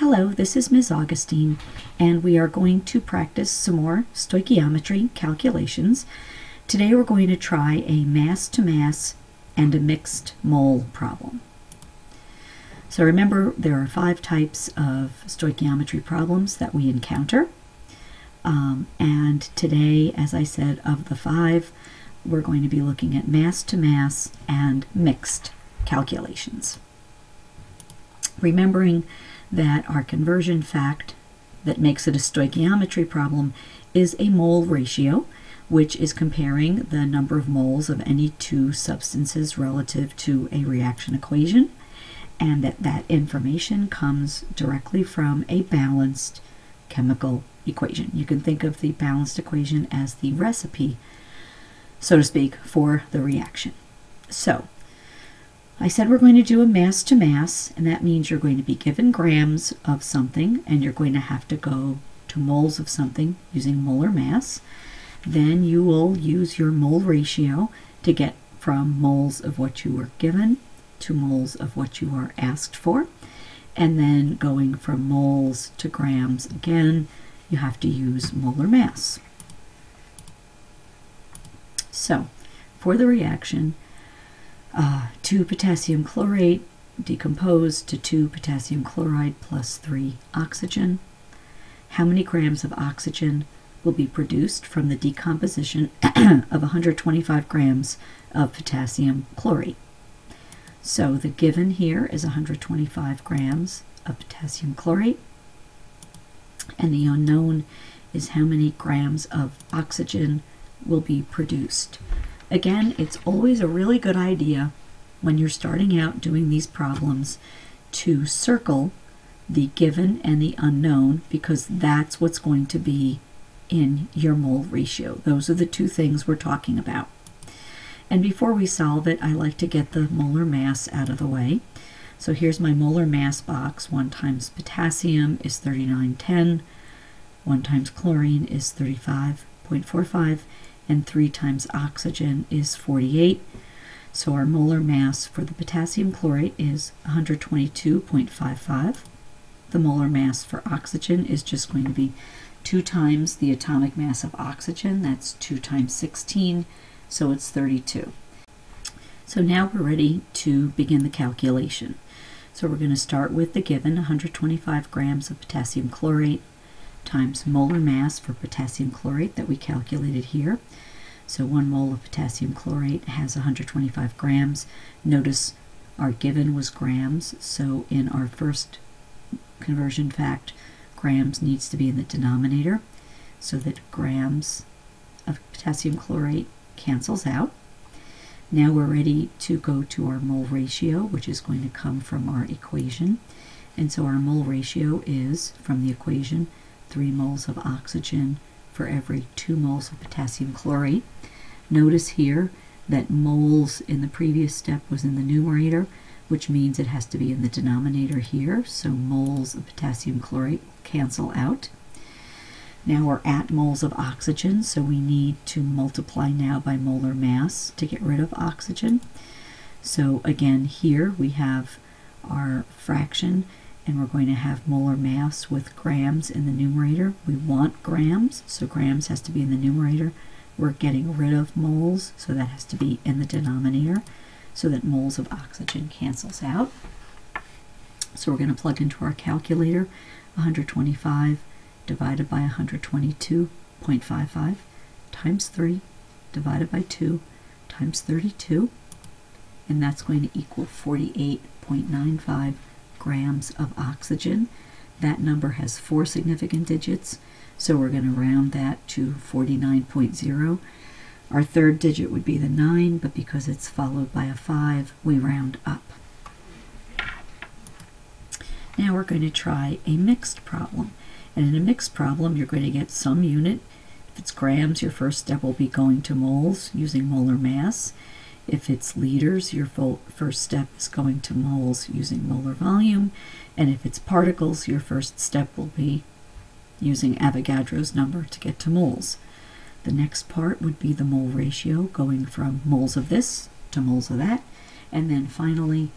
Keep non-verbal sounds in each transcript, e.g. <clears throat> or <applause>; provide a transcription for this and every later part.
Hello, this is Ms. Agostine, and we are going to practice some more stoichiometry calculations. Today we're going to try a mass-to-mass and a mixed mole problem. So remember, there are five types of stoichiometry problems that we encounter. Um, and today, as I said, of the five, we're going to be looking at mass-to-mass and mixed calculations. Remembering that our conversion fact that makes it a stoichiometry problem is a mole ratio, which is comparing the number of moles of any two substances relative to a reaction equation, and that that information comes directly from a balanced chemical equation. You can think of the balanced equation as the recipe, so to speak, for the reaction. So, I said we're going to do a mass to mass, and that means you're going to be given grams of something, and you're going to have to go to moles of something using molar mass. Then you will use your mole ratio to get from moles of what you were given to moles of what you are asked for. And then going from moles to grams again, you have to use molar mass. So, for the reaction, uh, 2 potassium chlorate decomposed to 2 potassium chloride plus 3 oxygen. How many grams of oxygen will be produced from the decomposition <clears throat> of 125 grams of potassium chlorate? So the given here is 125 grams of potassium chlorate, and the unknown is how many grams of oxygen will be produced. Again, it's always a really good idea when you're starting out doing these problems to circle the given and the unknown because that's what's going to be in your mole ratio. Those are the two things we're talking about. And before we solve it, I like to get the molar mass out of the way. So here's my molar mass box. 1 times potassium is 3910. 1 times chlorine is 35.45 and 3 times oxygen is 48. So our molar mass for the potassium chlorate is 122.55. The molar mass for oxygen is just going to be 2 times the atomic mass of oxygen. That's 2 times 16, so it's 32. So now we're ready to begin the calculation. So we're going to start with the given 125 grams of potassium chlorate times molar mass for potassium chlorate that we calculated here. So one mole of potassium chlorate has 125 grams. Notice our given was grams, so in our first conversion fact, grams needs to be in the denominator so that grams of potassium chlorate cancels out. Now we're ready to go to our mole ratio, which is going to come from our equation. And so our mole ratio is, from the equation, 3 moles of oxygen for every 2 moles of potassium chlorate. Notice here that moles in the previous step was in the numerator, which means it has to be in the denominator here, so moles of potassium chlorate cancel out. Now we're at moles of oxygen, so we need to multiply now by molar mass to get rid of oxygen. So again, here we have our fraction and we're going to have molar mass with grams in the numerator. We want grams, so grams has to be in the numerator. We're getting rid of moles, so that has to be in the denominator, so that moles of oxygen cancels out. So we're going to plug into our calculator 125 divided by 122.55 times 3 divided by 2 times 32, and that's going to equal 48.95 grams of oxygen. That number has four significant digits, so we're going to round that to 49.0. Our third digit would be the 9, but because it's followed by a 5, we round up. Now we're going to try a mixed problem. And in a mixed problem, you're going to get some unit. If it's grams, your first step will be going to moles using molar mass. If it's liters, your first step is going to moles using molar volume. And if it's particles, your first step will be using Avogadro's number to get to moles. The next part would be the mole ratio, going from moles of this to moles of that. And then finally,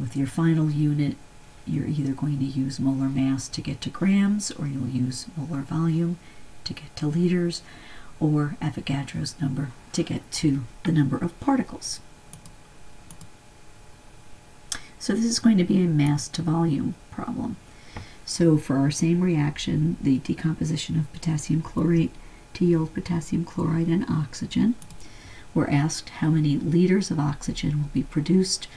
with your final unit, you're either going to use molar mass to get to grams, or you'll use molar volume to get to liters, or Avogadro's number to get to the number of particles. So this is going to be a mass to volume problem. So for our same reaction, the decomposition of potassium chlorate to yield potassium chloride and oxygen, we're asked how many liters of oxygen will be produced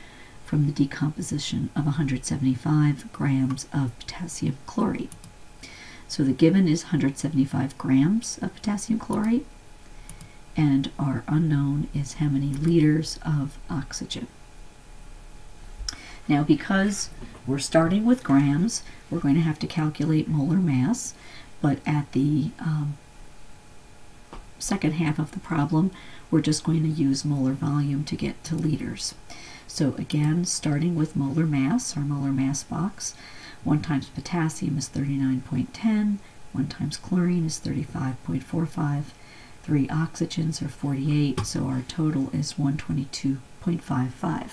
from the decomposition of 175 grams of potassium chlorate. So the given is 175 grams of potassium chlorate, and our unknown is how many liters of oxygen. Now, because we're starting with grams, we're going to have to calculate molar mass, but at the um, second half of the problem, we're just going to use molar volume to get to liters. So again, starting with molar mass, our molar mass box, 1 times potassium is 39.10, 1 times chlorine is 35.45, 3 oxygens are 48, so our total is 122.55.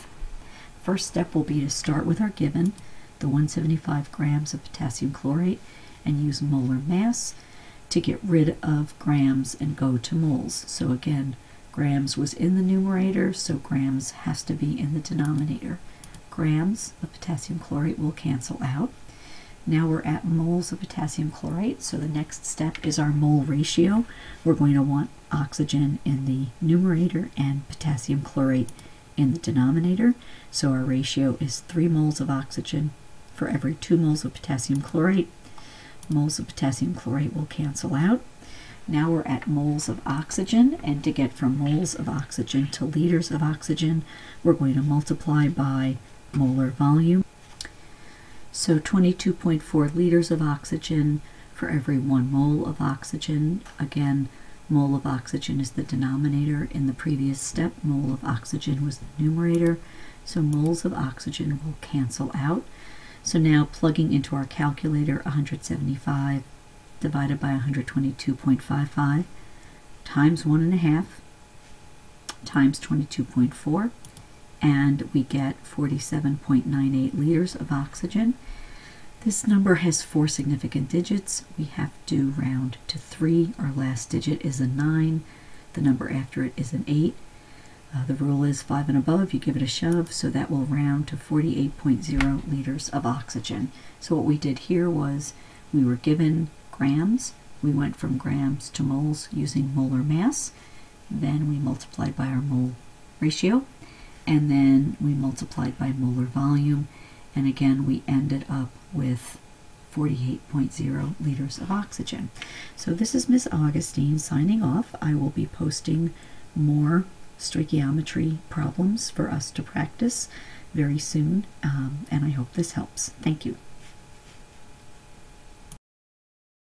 First step will be to start with our given, the 175 grams of potassium chlorate, and use molar mass to get rid of grams and go to moles. So again, grams was in the numerator, so grams has to be in the denominator. Grams of potassium chlorate will cancel out. Now we're at moles of potassium chlorate, so the next step is our mole ratio. We're going to want oxygen in the numerator and potassium chlorate in the denominator. So our ratio is 3 moles of oxygen for every 2 moles of potassium chlorate moles of potassium chlorate will cancel out. Now we're at moles of oxygen, and to get from moles of oxygen to liters of oxygen, we're going to multiply by molar volume. So 22.4 liters of oxygen for every one mole of oxygen. Again, mole of oxygen is the denominator. In the previous step, mole of oxygen was the numerator. So moles of oxygen will cancel out. So now plugging into our calculator 175 divided by 122.55 times 1.5 times 22.4 and we get 47.98 liters of oxygen. This number has four significant digits. We have to round to 3. Our last digit is a 9. The number after it is an 8. Uh, the rule is 5 and above, you give it a shove, so that will round to 48.0 liters of oxygen. So what we did here was we were given grams, we went from grams to moles using molar mass, then we multiplied by our mole ratio, and then we multiplied by molar volume, and again we ended up with 48.0 liters of oxygen. So this is Miss Agostine signing off. I will be posting more stoichiometry problems for us to practice very soon, um, and I hope this helps. Thank you.